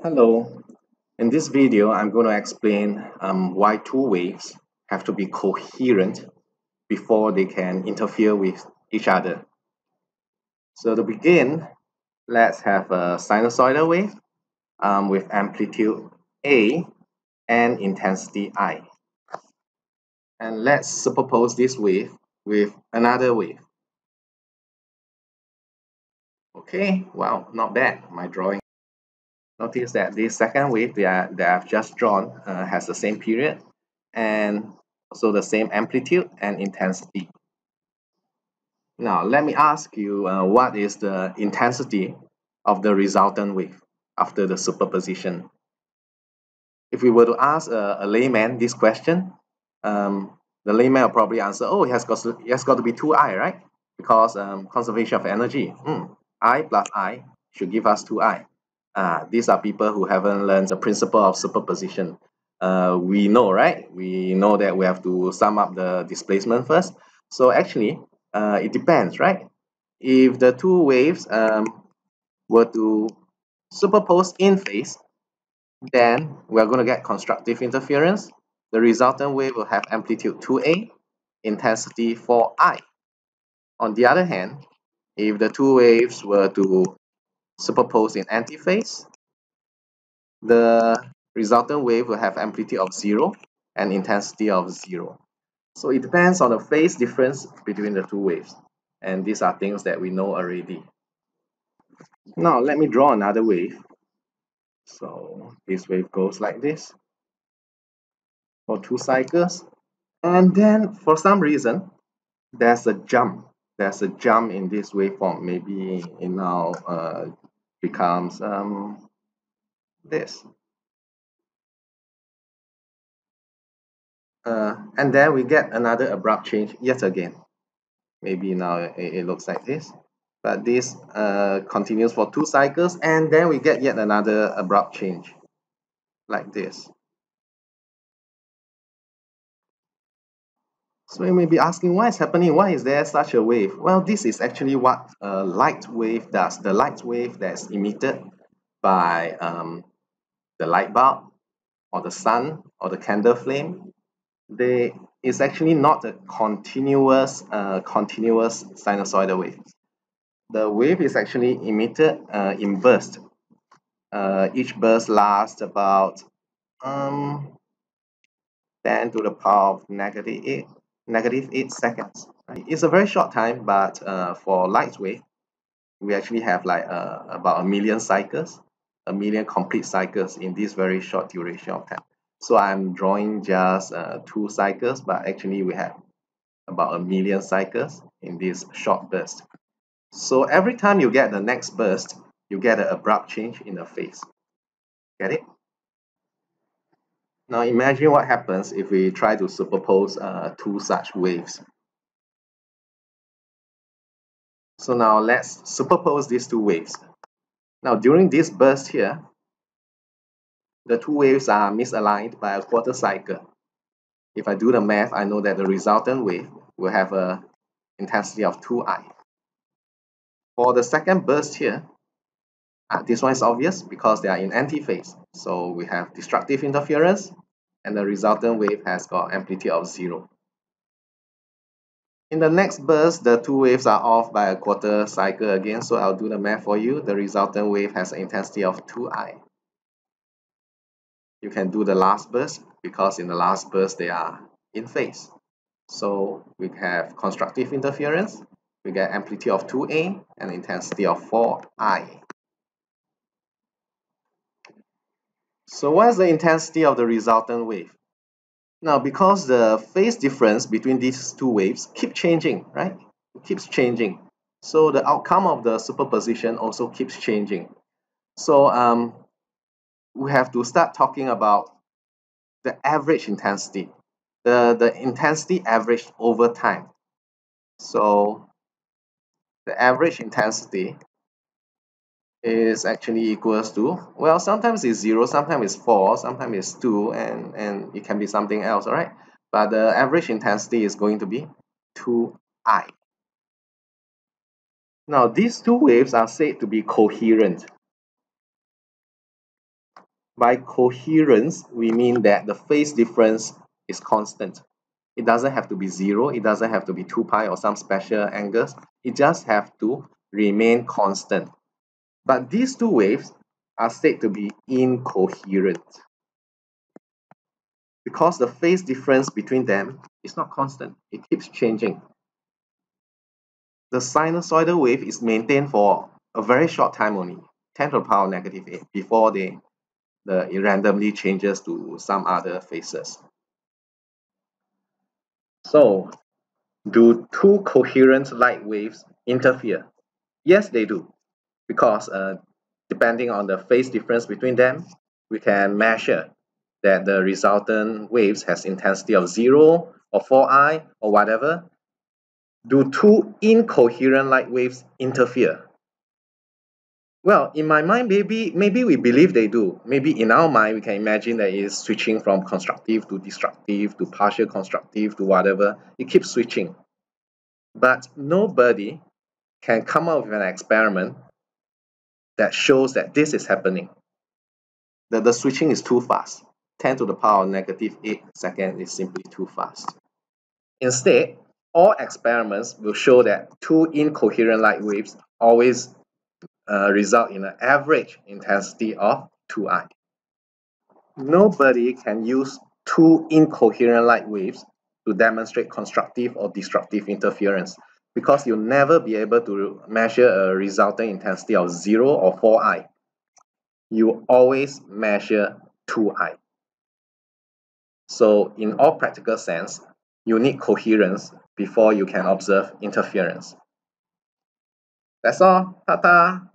Hello, in this video I'm going to explain um, why two waves have to be coherent before they can interfere with each other. So to begin, let's have a sinusoidal wave um, with amplitude A and intensity I. And let's superpose this wave with another wave. Okay, wow, not bad, my drawing. Notice that this second wave that, that I've just drawn uh, has the same period and also the same amplitude and intensity. Now, let me ask you uh, what is the intensity of the resultant wave after the superposition? If we were to ask a, a layman this question, um, the layman will probably answer, oh, it has got to, it has got to be 2i, right? Because um, conservation of energy, mm, i plus i should give us 2i. Uh, these are people who haven't learned the principle of superposition. Uh, we know, right? We know that we have to sum up the displacement first. So actually, uh, it depends, right? If the two waves um, were to superpose in phase, then we're going to get constructive interference. The resultant wave will have amplitude 2a, intensity 4i. On the other hand, if the two waves were to superposed in antiphase, the resultant wave will have amplitude of 0 and intensity of 0. So it depends on the phase difference between the two waves. And these are things that we know already. Now let me draw another wave. So this wave goes like this for two cycles. And then for some reason, there's a jump. There's a jump in this waveform. Maybe in our uh, becomes um, this. Uh, and then we get another abrupt change yet again. Maybe now it, it looks like this. But this uh, continues for two cycles and then we get yet another abrupt change like this. So you may be asking why is happening? Why is there such a wave? Well, this is actually what a light wave does. The light wave that's emitted by um, the light bulb or the sun or the candle flame, they is actually not a continuous uh, continuous sinusoidal wave. The wave is actually emitted uh, in bursts. Uh, each burst lasts about um, 10 to the power of negative 8 negative 8 seconds. Right? It's a very short time, but uh, for light wave, we actually have like uh, about a million cycles, a million complete cycles in this very short duration of time. So I'm drawing just uh, two cycles, but actually we have about a million cycles in this short burst. So every time you get the next burst, you get an abrupt change in the phase. Get it? Now imagine what happens if we try to superpose uh, two such waves. So now let's superpose these two waves. Now during this burst here, the two waves are misaligned by a quarter cycle. If I do the math, I know that the resultant wave will have a intensity of 2i. For the second burst here, uh, this one is obvious because they are in antiphase. So we have destructive interference and the resultant wave has got amplitude of 0. In the next burst, the two waves are off by a quarter cycle again, so I'll do the math for you. The resultant wave has an intensity of 2i. You can do the last burst because in the last burst they are in phase. So we have constructive interference, we get amplitude of 2a and intensity of 4i. So what is the intensity of the resultant wave? Now, because the phase difference between these two waves keep changing, right? It keeps changing. So the outcome of the superposition also keeps changing. So um, we have to start talking about the average intensity, the, the intensity averaged over time. So the average intensity is actually equals to well sometimes it's zero sometimes it's four sometimes it's two and and it can be something else all right but the average intensity is going to be 2i now these two waves are said to be coherent By coherence, we mean that the phase difference is constant. It doesn't have to be zero, it doesn't have to be 2 pi or some special angles. It just have to remain constant. But these two waves are said to be incoherent because the phase difference between them is not constant. It keeps changing. The sinusoidal wave is maintained for a very short time only, 10 to the power negative 8, before they, the, it randomly changes to some other phases. So, do two coherent light waves interfere? Yes, they do, because uh, depending on the phase difference between them, we can measure that the resultant waves has intensity of 0 or 4i or whatever, do two incoherent light waves interfere? Well, in my mind, maybe maybe we believe they do. Maybe in our mind, we can imagine that it's switching from constructive to destructive to partial constructive to whatever. It keeps switching. But nobody can come up with an experiment that shows that this is happening. That the switching is too fast. 10 to the power negative 8 seconds is simply too fast. Instead, all experiments will show that two incoherent light waves always uh, result in an average intensity of 2i. Nobody can use two incoherent light waves to demonstrate constructive or destructive interference because you'll never be able to measure a resultant intensity of 0 or 4i. You always measure 2i. So in all practical sense, you need coherence before you can observe interference. That's all. Ta-ta!